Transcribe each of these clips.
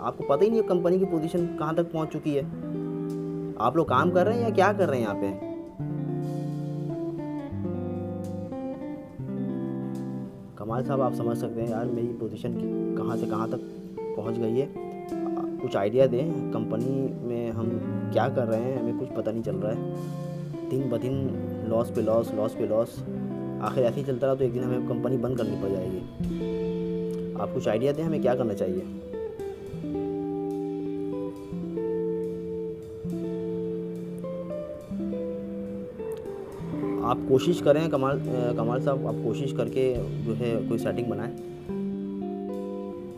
आपको पता ही नहीं है कंपनी की पोजीशन कहाँ तक पहुँच चुकी है। आप लोग काम कर रहे हैं या क्या कर रहे हैं यहाँ पे? कमाल साहब, आप समझ सकते हैं यार मेरी पोजीशन कहाँ से कहाँ तक पहुँच गई है। कुछ आइडिया दें, कंपनी में हम क्या कर रहे हैं, हमें कुछ पता नहीं चल रहा है। दिन ब दिन लॉस पे लॉस लॉस पे लॉस आखिर ऐसे ही चलता रहा तो एक दिन हमें कंपनी बंद करनी पड़ जाएगी। आप कुछ आइडिया दें, हमें क्या करना चाहिए? आप कोशिश करें कमाल कमाल साहब आप कोशिश करके जो है कोई सेटिंग बनाएँ।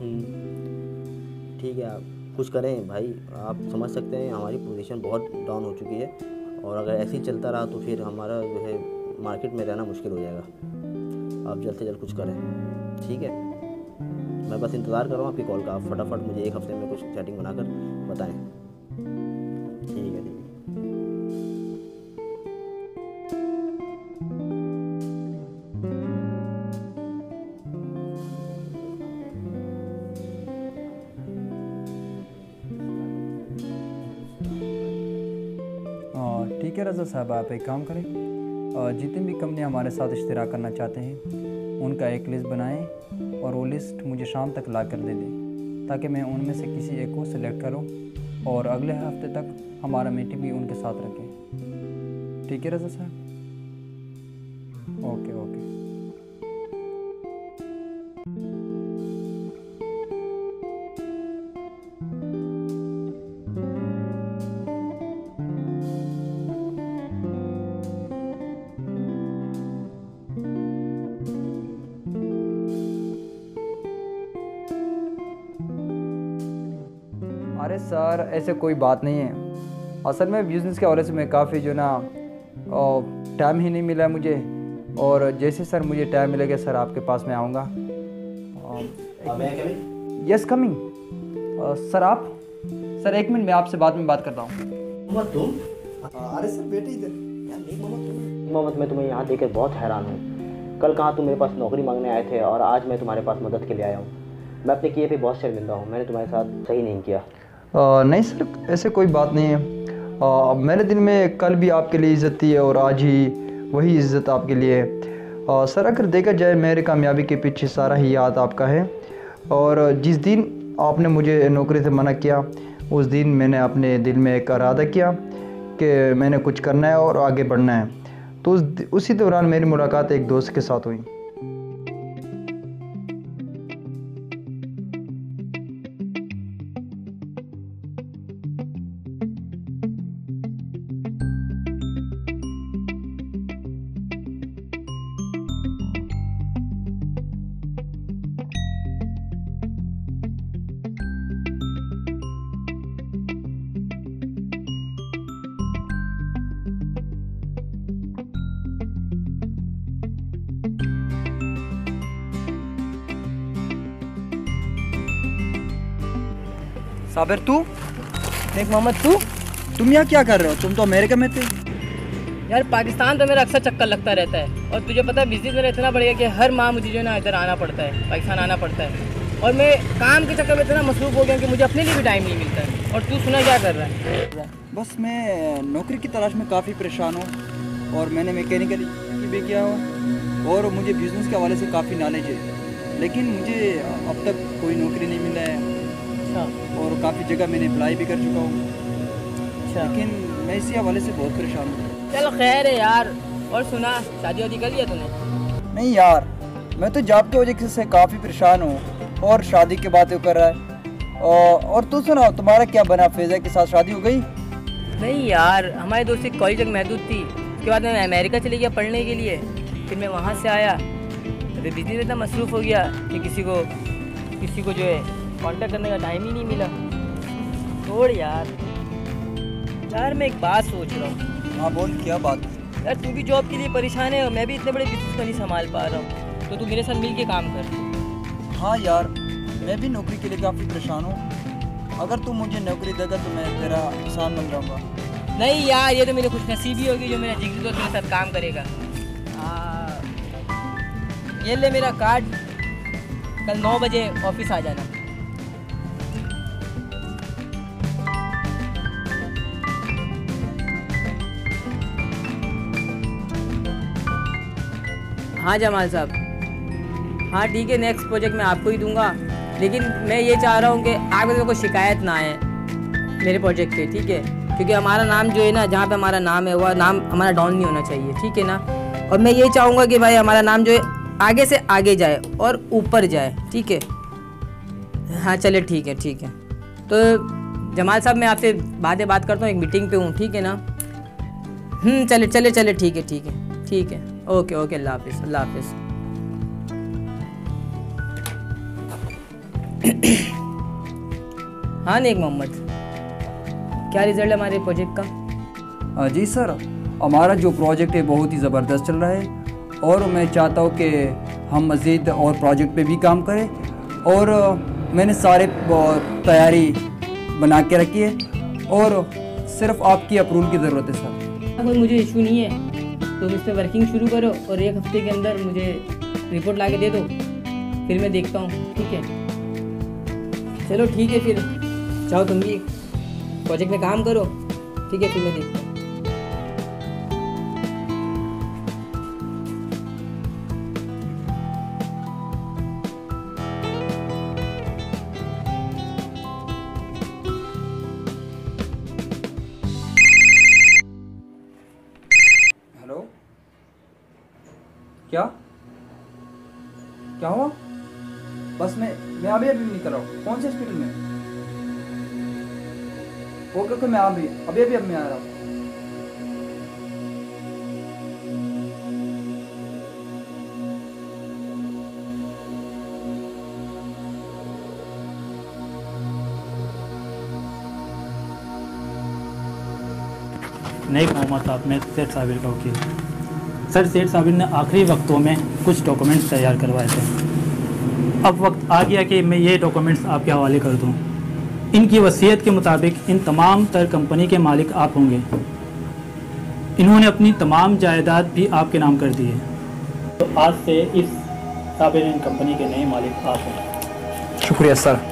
हम्म, ठीक है आप कुछ करें। भाई आप समझ सकते हैं हमारी पोजीशन बहुत डाउन हो चुकी है। और अगर ऐसे ही चलता रहा तो फिर हमारा जो है मार्केट में रहना मुश्किल हो जाएगा। आप जल्द से जल्द कुछ करें ठीक है? मैं बस इंतज़ार कर रहा हूँ आपकी कॉल का। आप फटाफट मुझे एक हफ़्ते में कुछ सेटिंग बनाकर बताएँ। ठीक है रज़ा साहब, आप एक काम करें। जितनी भी कंपनियाँ हमारे साथ इश्तरा करना चाहते हैं, उनका एक लिस्ट बनाएँ और वो लिस्ट मुझे शाम तक ला कर दे दें, ताकि मैं उनमें से किसी एक को सिलेक्ट करूँ और अगले हफ़्ते तक हमारा मीटिंग भी उनके साथ रखें। ठीक है रज़ा साहब? Okay okay. अरे सर ऐसे कोई बात नहीं है। असल में बिज़नेस के हवाले से मैं काफ़ी जो ना टाइम ही नहीं मिला मुझे। और जैसे सर मुझे टाइम मिलेगा सर आपके पास मैं आऊँगा। यस कमिंग सर आप? सर एक मिनट मैं आपसे बाद में बात करता हूँ। तुम? अरे सर बेटे इधर। मोहम्मद मैं तुम्हें यहाँ देखकर बहुत हैरान हूँ। कल कहाँ तुम मेरे पास नौकरी मांगने आए थे और आज मैं तुम्हारे पास मदद के लिए आया हूँ। मैं अपने किए पे बहुत शर्मिंदा हूँ। मैंने तुम्हारे साथ सही नहीं किया। नहीं सर ऐसे कोई बात नहीं है। आ, मैंने दिन में कल भी आपके लिए इज़्ज़त है और आज ही वही इज़्ज़त आपके लिए है। आ, सर अगर देखा जाए मेरे कामयाबी के पीछे सारा ही याद आपका है। और जिस दिन आपने मुझे नौकरी से मना किया उस दिन मैंने अपने दिल में एक इरादा किया कि मैंने कुछ करना है और आगे बढ़ना है। तो उस उसी दौरान मेरी मुलाकात एक दोस्त के साथ हुई। साबिर तू? देख मोहम्मद तू? तुम यहाँ क्या कर रहे हो? तुम तो अमेरिका में थे। यार पाकिस्तान तो मेरा अक्सर चक्कर लगता रहता है। और तुझे पता है बिज़नेस मेरा इतना बढ़ गया कि हर माह मुझे जो है ना इधर आना पड़ता है पाकिस्तान आना पड़ता है। और मैं काम के चक्कर में इतना मसरूफ़ हो गया कि मुझे अपने लिए भी टाइम नहीं मिलता है। और तू सुना क्या कर रहा है? बस मैं नौकरी की तलाश में काफ़ी परेशान हूँ। और मैंने मैकेनिकल भी किया हुआ। और मुझे बिज़नेस के हवाले से काफ़ी नॉलेज है। लेकिन मुझे अब तक कोई नौकरी नहीं मिला है। अच्छा और काफ़ी जगह मैंने अप्लाई भी कर चुका हूँ। अच्छा। लेकिन मैं इसी हवाले से बहुत परेशान हूँ। चलो खैर है यार और सुना शादी वादी कर लिया तूने? नहीं यार मैं तो जॉब की वजह से काफ़ी परेशान हूँ और शादी की बातें कर रहा है। और, तू सुना तुम्हारा क्या बना फैज़ा के साथ शादी हो गई? नहीं यार हमारी दोस्ती कॉलेज तक महदूद थी। उसके बाद मैं अमेरिका चले गया पढ़ने के लिए। फिर मैं वहाँ से आया। तो बिज़नेस में इतना मसरूफ़ हो गया कि किसी को किसी को जो है कांटेक्ट करने का टाइम ही नहीं मिला। छोड़ यार। यार मैं एक बात सोच रहा हूँ। हाँ बोल क्या बात यार तू भी जॉब के लिए परेशान है और मैं भी इतने बड़े बिज़नेस को नहीं संभाल पा रहा हूँ। तो तू मेरे साथ मिल के काम कर। हाँ यार मैं भी नौकरी के लिए काफ़ी परेशान हूँ। अगर तू मुझे नौकरी देगा तो मैं तेरा किसान बन जाऊँगा। नहीं यार ये तो मेरी खुश नसीबी होगी जो मेरा जिगरी दोस्त मेरे साथ काम करेगा। आ, ये ले मेरा कार्ड कल नौ बजे ऑफ़िस आ जाना। हाँ जमाल साहब। हाँ ठीक है नेक्स्ट प्रोजेक्ट मैं आपको ही दूँगा। लेकिन मैं ये चाह रहा हूँ कि आपको कोई शिकायत ना आए मेरे प्रोजेक्ट पे, ठीक है? क्योंकि हमारा नाम जो है ना, जहाँ पे हमारा नाम है, वह नाम हमारा डाउन नहीं होना चाहिए, ठीक है ना? और मैं ये चाहूँगा कि भाई हमारा नाम जो है, आगे से आगे जाए और ऊपर जाए, ठीक है? हाँ चले ठीक है ठीक है। तो जमाल साहब, मैं आपसे बातें बात करता हूँ, एक मीटिंग पे हूँ, ठीक है ना? चले चले चले ठीक है ठीक है ठीक है। ओके ओके अल्लाह हाफिज़ अल्लाह हाफिज़ हाँ नेक मोहम्मद। क्या रिज़ल्ट है हमारे प्रोजेक्ट का? हाँ जी सर हमारा जो प्रोजेक्ट है बहुत ही ज़बरदस्त चल रहा है। और मैं चाहता हूँ कि हम मज़ीद और प्रोजेक्ट पे भी काम करें। और मैंने सारे तैयारी बना के रखी है। और सिर्फ़ आपकी अप्रूवल की ज़रूरत है सर कोई मुझे इशू नहीं है। तुम इस पर वर्किंग शुरू करो और एक हफ़्ते के अंदर मुझे रिपोर्ट ला के दे दो। फिर मैं देखता हूँ, ठीक है? चलो, ठीक है फिर। चाहो तुम भी प्रोजेक्ट में काम करो, ठीक है? फिर मैं देखता हूँ। क्या? क्या हुआ? बस मैं मैं अभी अभी निकल रहा हूँ। कौन से हॉस्पिटल में? ओके ओके, मैं अभी अभी अभी अब मैं आ रहा हूँ। नईक मोहम्मद साहब, मैं सेठ साबिर का वकील सर, सेठ साबिर ने आखिरी वक्तों में कुछ डॉक्यूमेंट्स तैयार करवाए थे। अब वक्त आ गया कि मैं ये डॉक्यूमेंट्स आपके हवाले कर दूँ। इनकी वसीयत के मुताबिक इन तमाम तर कंपनी के मालिक आप होंगे। इन्होंने अपनी तमाम जायदाद भी आपके नाम कर दी है। तो आज से इस साबिर कंपनी के नए मालिक आप हैं। शुक्रिया, सर।